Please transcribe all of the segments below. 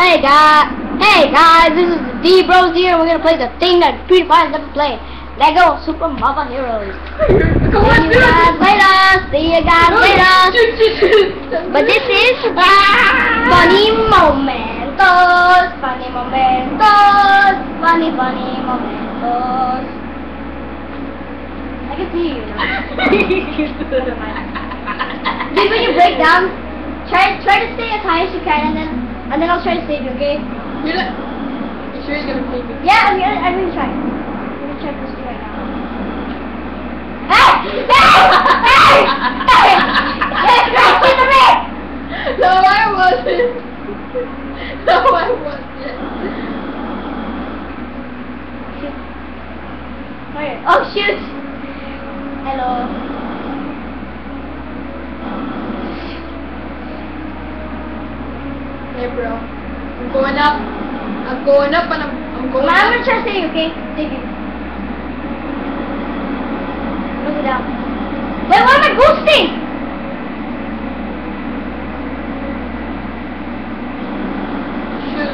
Hey guys, hey guys, this is the D Bros here. We're gonna play the thing that PewDiePie never played. Lego Super Mama Heroes. See you guys later. See you guys later. But this is funny momentos, funny momentos, funny funny momentos. I can see you. Dude, when you break down, try try to stay as high as you can, and then and then I'll try to save you. Okay? You're not. You sure he's gonna pay me? Yeah, I'm gonna I'm gonna try. I'm gonna try this right now. Hey! Hey! Hey! Hey! Hey! Get the ring! No, I wasn't. No, I wasn't. Wait. Oh shoot! Hello. Hey, bro. I'm going up. I'm going up and I'm, I'm going I'm up. gonna try to save you, okay? Save you. Look it down. Wait, why am I boosting? Shoot.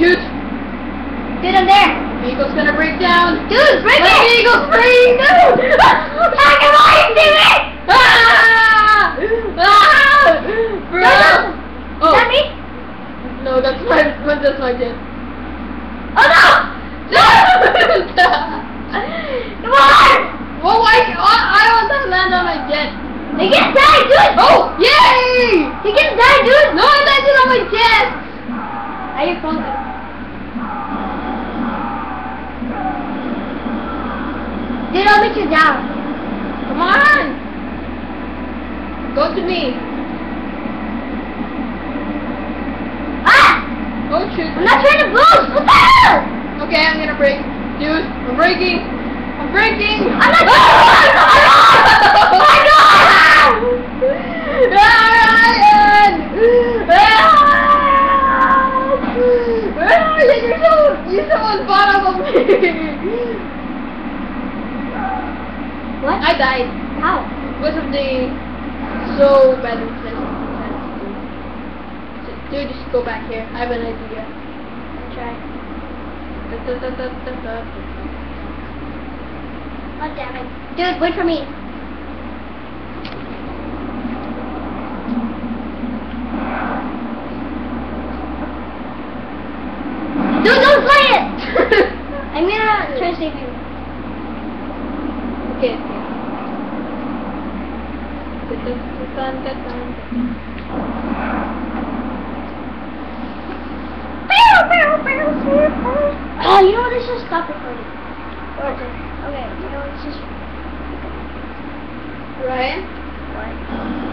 Shoot. Dude, I'm there. Eagle's gonna break down. Dude, break Let it! the eagle spring. Dude! I can only see it! Ah! Ah! Bro. No, no. Oh. Is that me? That's my, that's my. Oh no! No! Come on! well, why? I, I want to land on my jet. He can die, dude! Oh, yay! He can die, dude! No, I landed on my jet. Are you closer? Dude, I'll meet you down. Come on. Go to me. Shoot. I'm not trying to boost! What the hell? Okay, I'm gonna break. Dude, I'm breaking. I'm breaking. I'm not trying to Oh my god! Ah, Ryan! Ryan, you're so you're so on bottom of me. What? I died How? because of the so bad Dude, just go back here. I have an idea. Try. Oh damn it. Dude, wait for me. Dude, don't play it! I'm gonna try to save you. Okay. here first. Oh, you know what? It's just stop recording. Okay. Okay. You know, let's just. Ryan. What?